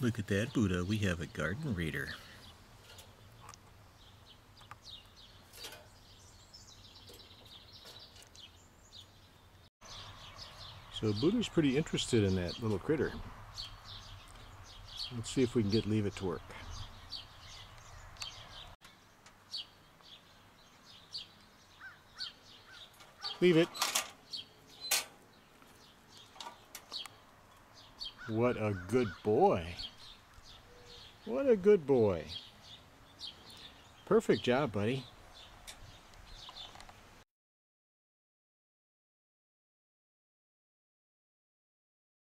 Look at that, Buddha. We have a garden reader. So Buddha's pretty interested in that little critter. Let's see if we can get leave it to work. Leave it. What a good boy. What a good boy. Perfect job, buddy.